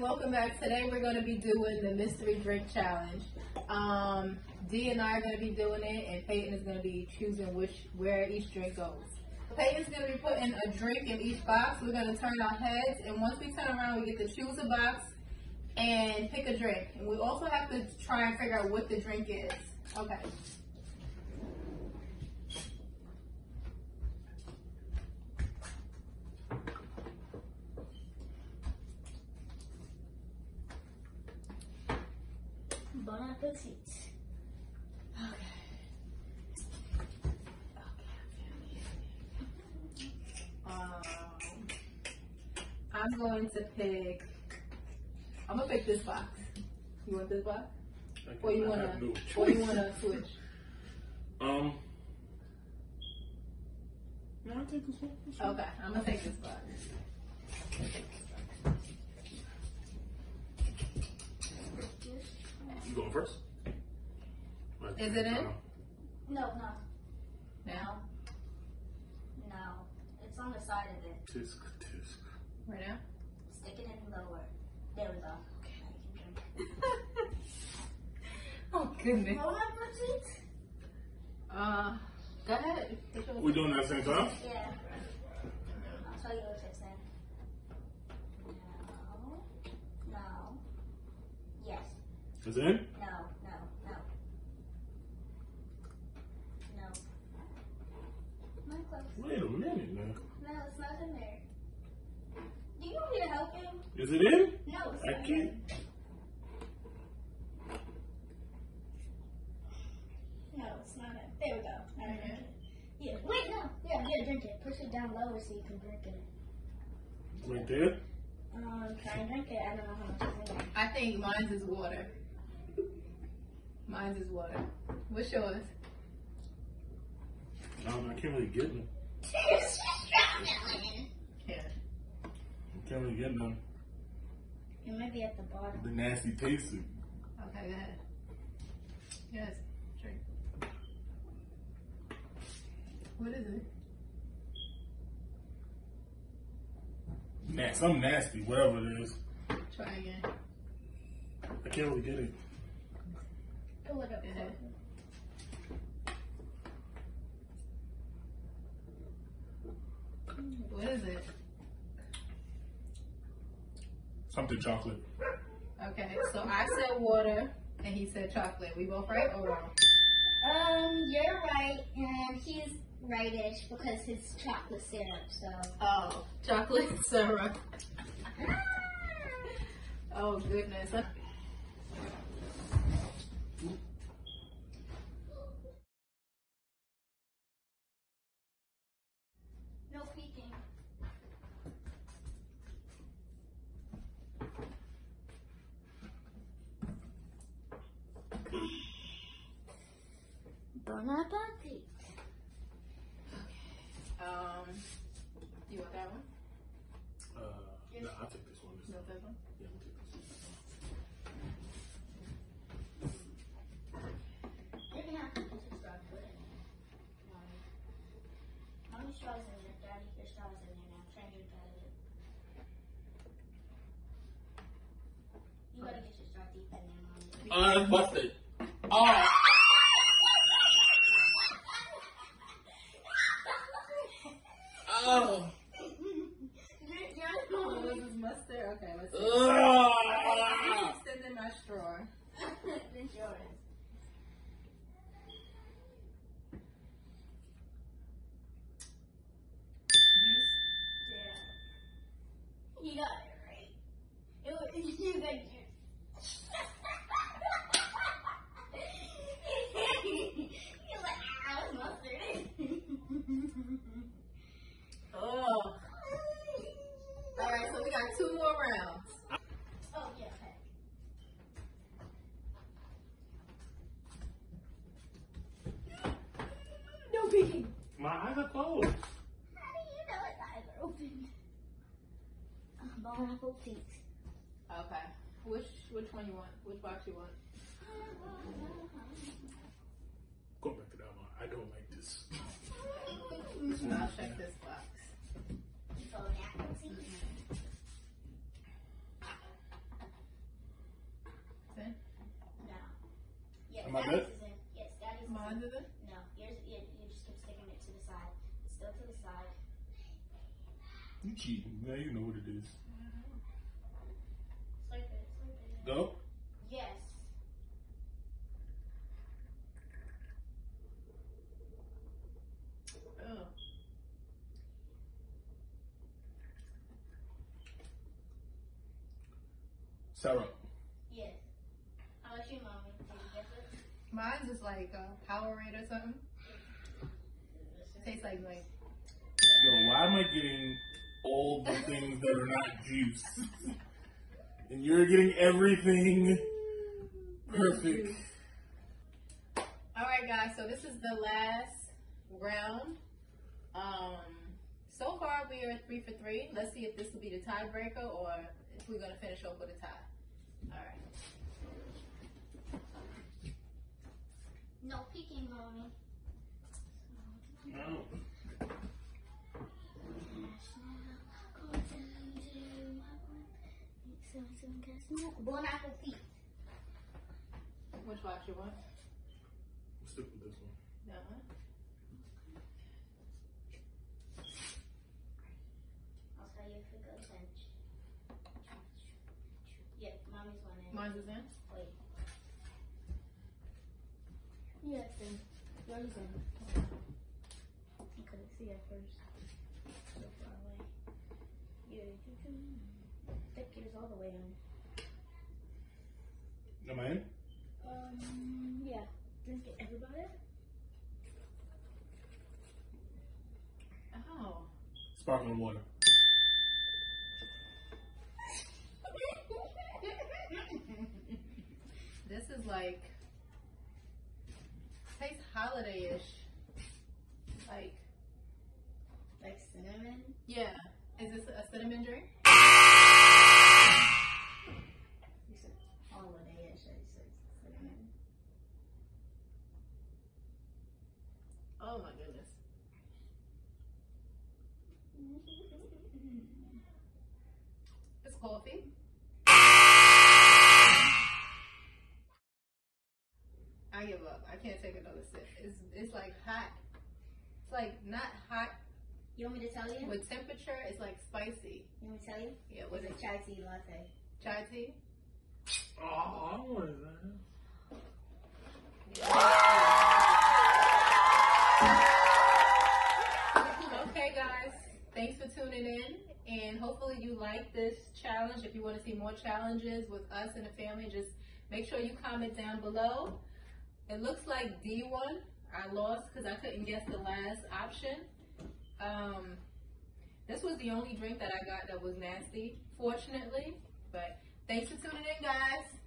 and welcome back. Today we're going to be doing the mystery drink challenge. Um, D and I are going to be doing it, and Peyton is going to be choosing which where each drink goes. Peyton's going to be putting a drink in each box. We're going to turn our heads, and once we turn around, we get to choose a box and pick a drink. And we also have to try and figure out what the drink is. Okay. Bon appetit. Um, I'm going to pick. I'm gonna pick this box. You want this box, or you wanna, have no or you wanna switch? Um. No, I take. This one. Okay, I'm gonna take this box. You going first? Is it in? No, no, Now, no. It's on the side of it. Tisk tisk. right now. Stick it in lower. There we go. Okay. oh goodness. Bon appetit? Uh, go ahead. Pick yours. We doing that at the same time? Yeah. I'll tell you what it's in. No. No. Yes. Is it in? No. No. No. No. Not close. Wait a minute now. No, it's not in there. Do you want me to help you? Is it in? No, it's I not can't. No, it's not it. There we go. I don't. Yeah. Wait, no. Yeah, yeah, drink it. Push it down lower so you can drink it. Right there. Um, try and drink it. I don't know how much is in there. I think mine's is water. Mine's is water. What's yours? Um, I can't really get none. Yeah. I can't really get none. It might be at the bottom. The nasty taste. of- Okay, go ahead. Yes. Drink. What is it? Nah, something nasty, whatever it is. Try again. I can't really get it. Pull it up. Is it? What is it? Something chocolate. Okay, so I said water and he said chocolate. We both right or wrong? Um, you're right, and he's rightish because it's chocolate syrup. So. Oh, chocolate syrup. Oh goodness. No peeking. Bon appetit. Um, you want that one? Uh, nah, I'll take this one. This You want that one? Yeah, I'll take this You're gonna have to put your straw for it. How many straws in there, Daddy? Your straws in there now. Try and drink out of it. You gotta get your straw deep in there, Mommy. one. Uh, busted. Oh. My eyes are closed. How do you know his eyes are open? Pineapple feet. Okay. Which which one you want? Which box you want? Go back to that one. I don't like this. I'll check this box. Am I good? You cheating. Now you know what it is. Slurp it, slurp it. Go. Yes. Oh. Sarah. Yes. How about you, mommy? Did you guess it? Mine's is like uh, Powerade or something. Tastes like like Yo, why am I getting all the things that are not juice? and you're getting everything perfect. All right, guys. So this is the last round. Um, so far we are three for three. Let's see if this will be the tiebreaker or if we're gonna finish off with a tie. All right. No peeking, mommy. No. Bon appetit. Which box you want? We'll Stick with this one. Uh-huh. I'll tell you if it goes in. Yep, mommy's one in. Mine's is in. Wait. Yes, in. Yours is in. I couldn't see at first. So far away. Yeah, you can. thick yours all the way in. Am I in? Um, yeah. Drink it, everybody. Oh. Sparkling water. this is like tastes holiday-ish. Like Like cinnamon. yeah. Is this a cinnamon drink? You said holiday ish. I said cinnamon. Oh my goodness. It's coffee. I give up. I can't take another sip. It's it's like hot. It's like not hot You want me to tell you? with temperature. It's like spicy. You want me to tell you? Yeah, It what was is a chai tea latte. chai tea? Oh, I wanted that. Okay, guys. Thanks for tuning in. And hopefully you like this challenge. If you want to see more challenges with us and the family, just make sure you comment down below. It looks like D one. I lost because I couldn't guess the last option. Um, this was the only drink that I got that was nasty, fortunately. But thanks for tuning in, guys.